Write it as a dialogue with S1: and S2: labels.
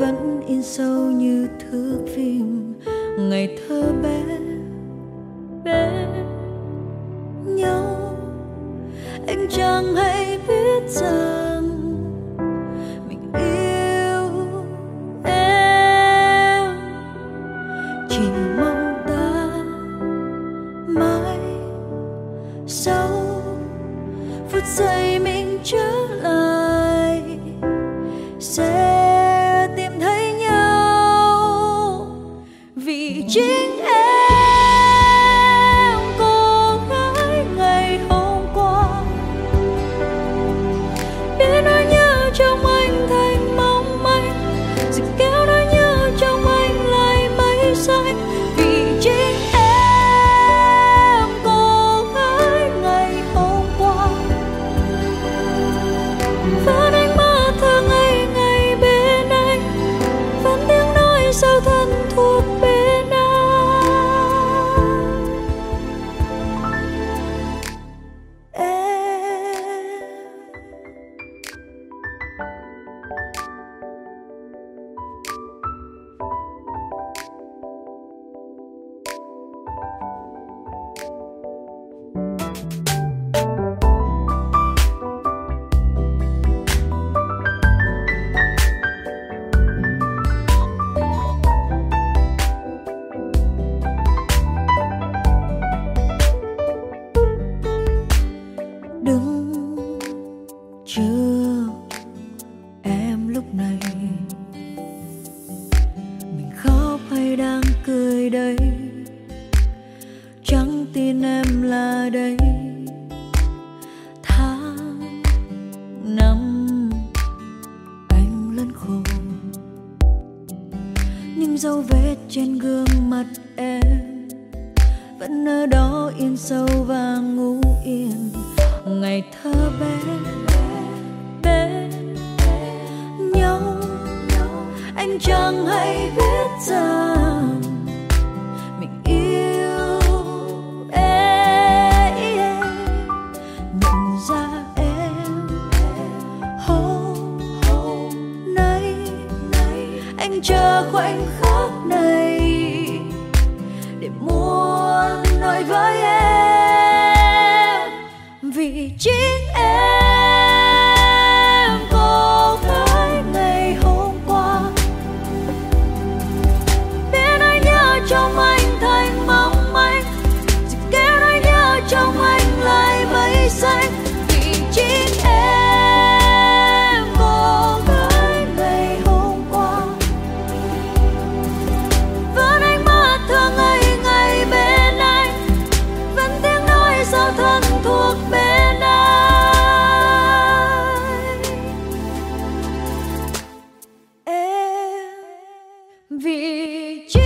S1: vẫn in sâu như thước phim. Ngày thơ bé bé nhau. Anh chẳng hay biết rằng mình yêu em. Chỉ mong nơi đây. Chẳng tin em là đây. Tháng năm anh lớn khổ nhưng dấu vết trên gương mặt em vẫn ở đó in sâu và ngủ yên. Ngày thơ bé bên nhau anh chẳng hay biết rằng hôm nay anh chờ khoảnh khắc này để muốn nói với em. Vì chính vì chứ